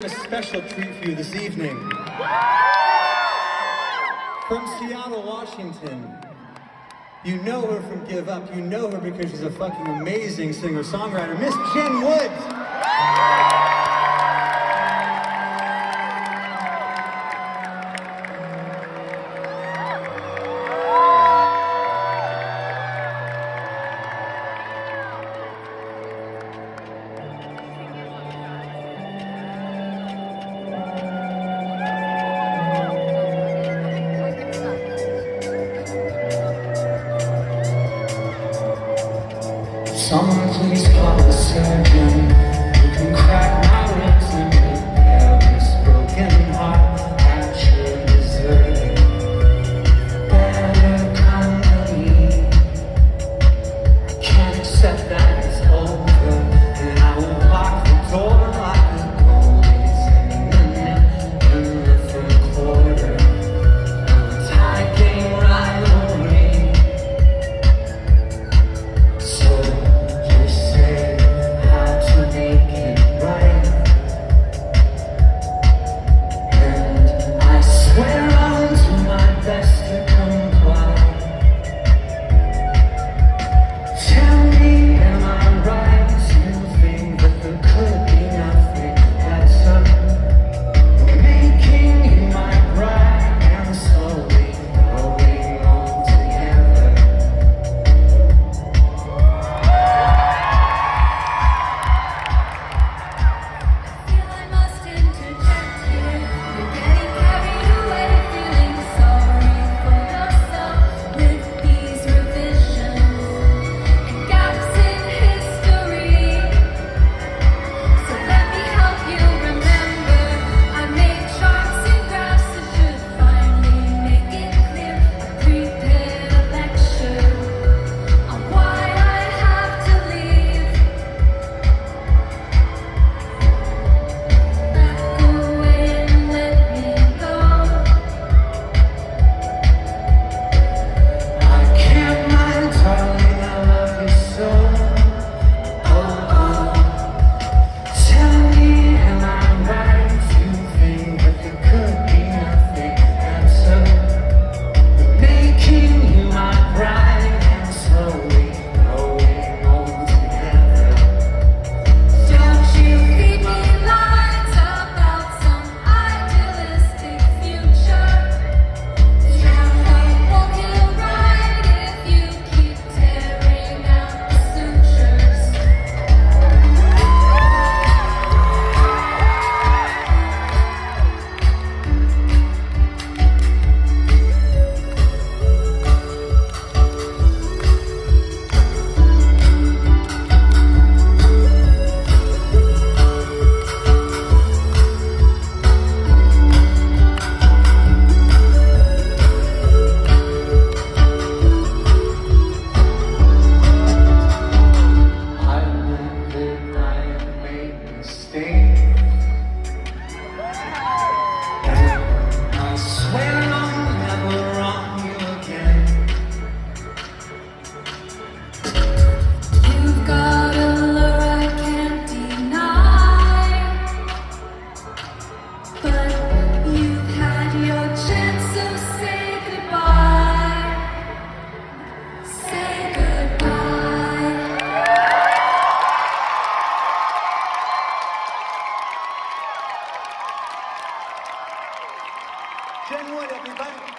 A special treat for you this evening. From Seattle, Washington. You know her from Give Up. You know her because she's a fucking amazing singer-songwriter, Miss Jen Woods. Someone please call the surgeon. You can crack Genuine, everybody.